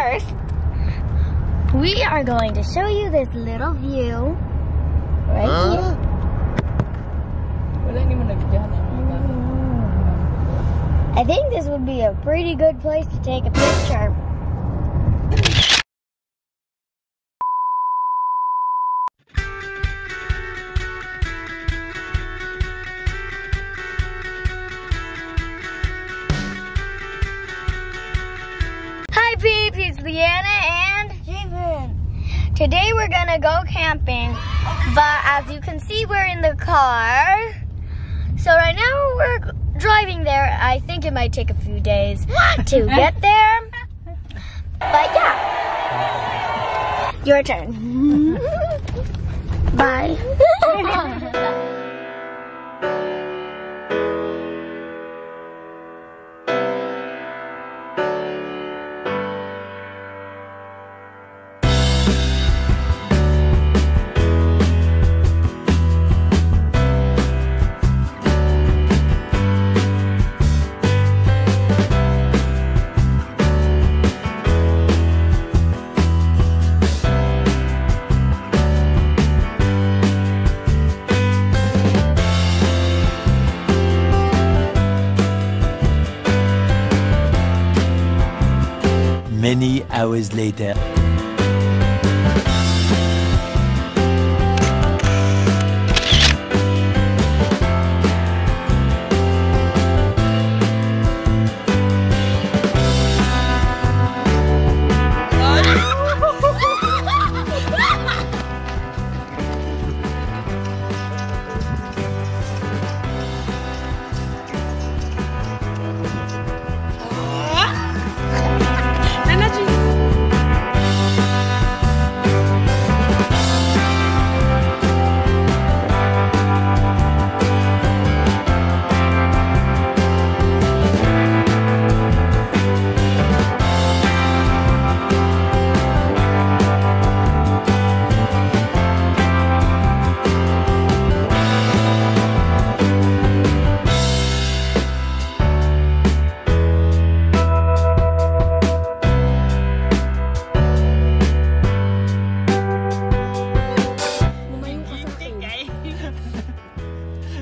first, we are going to show you this little view right here. Wala hindi mo nagdiyan ang mga bata. I think this would be a pretty good place to take a picture. Leanna and Javen. Today we're gonna go camping, but as you can see we're in the car. So right now we're driving there. I think it might take a few days to get there. But yeah. Your turn. Bye. Many hours later.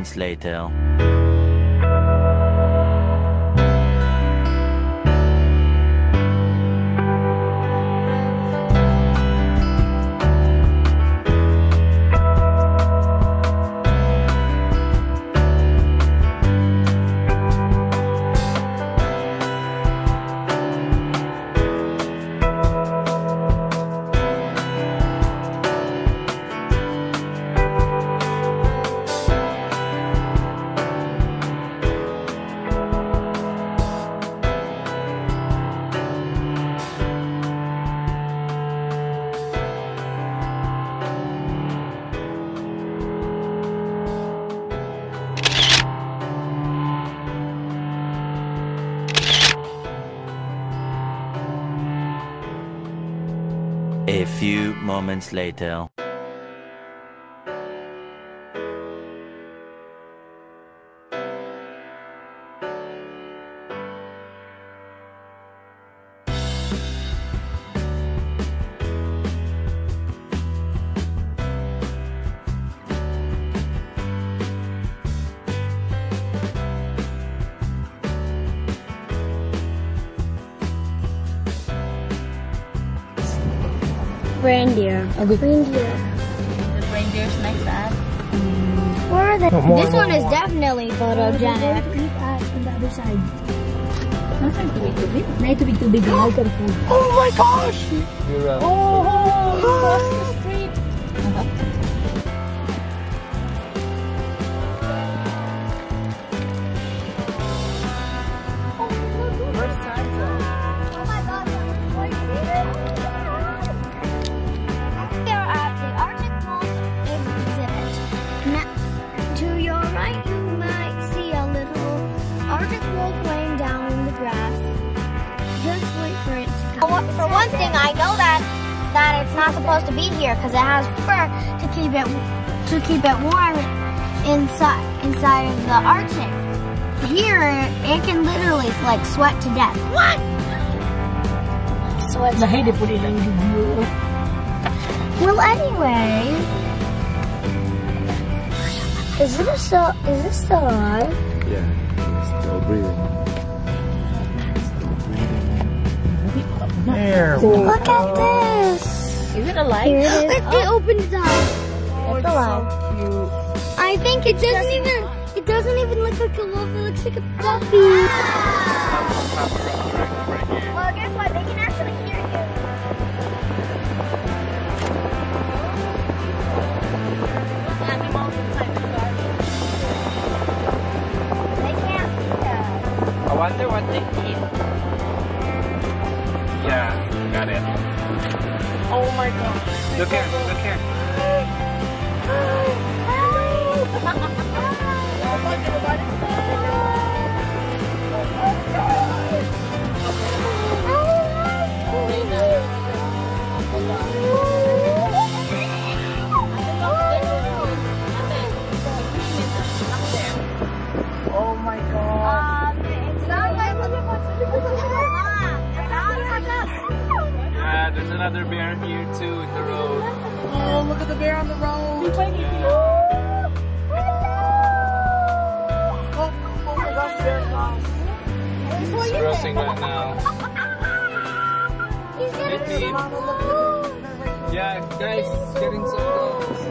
moments later. Few moments later. Reindeer. Reindeer. The reindeer's next up. Where more than. More, this more, one is definitely photogenic. Eat at on the other side. Nasaan tubig-tubig? May tubig-tubig na. Ay, careful. Oh my gosh! You're uh, Oh, wait for it to come. For one thing, I know that that it's not supposed to be here because it has fur to keep it to keep it warm inside inside of the Arctic. Here, it can literally like sweat to death. What? Sweat. Lahi, di po nilang video. Well, anyway, is it still is this still alive? yeah, it's still breathing. There. Look at this. Is it alive? Here it is. It oh. opened its eyes. It's alive. Cute. I think it doesn't even. It doesn't even look like a wolf. It looks like a ah. puppy. Well, guess what? They can actually hear you. Animals inside the garden. They can't see us. I wonder what they eat. My god. Look here, look here. Oh my god. Um, it's not like there's another bear here too in the road. Oh, look at the bear on the road. Oh, oh my gosh, bear claws. He's crossing right now. He's getting Hey, team. Yeah, guys, getting so close.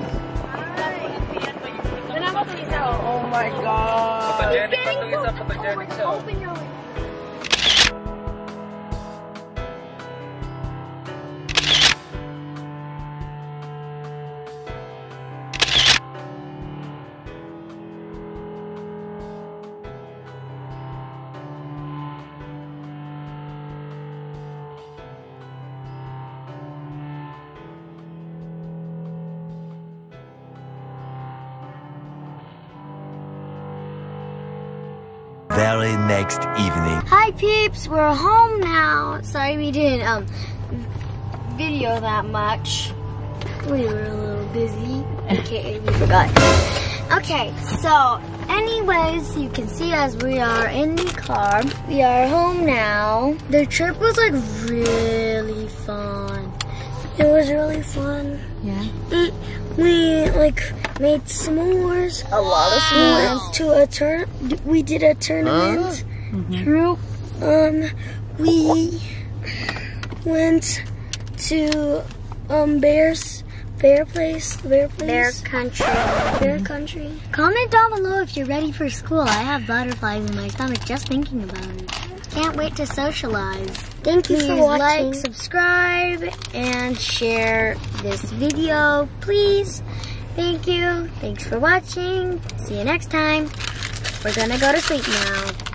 Oh my god. Photogenic pa itong isa, oh. Open your Very next evening. Hi peeps, we're home now. Sorry we didn't um video that much. We were a little busy. Okay, we forgot. Okay, so anyways, you can see as we are in the car. We are home now. The trip was like really fun. It was really fun. Yeah. It, we like made s'mores. A lot of s'mores. To a turn, we did a tournament. True. Um, we went to um Bears Bear Place. Bear Place. Bear Country. Bear Country. Comment down below if you're ready for school. I have butterflies in my stomach just thinking about it. Can't wait to socialize. Thank you Please for watching. like, subscribe, and share this video, please. Thank you. Thanks for watching. See you next time. We're gonna go to sleep now.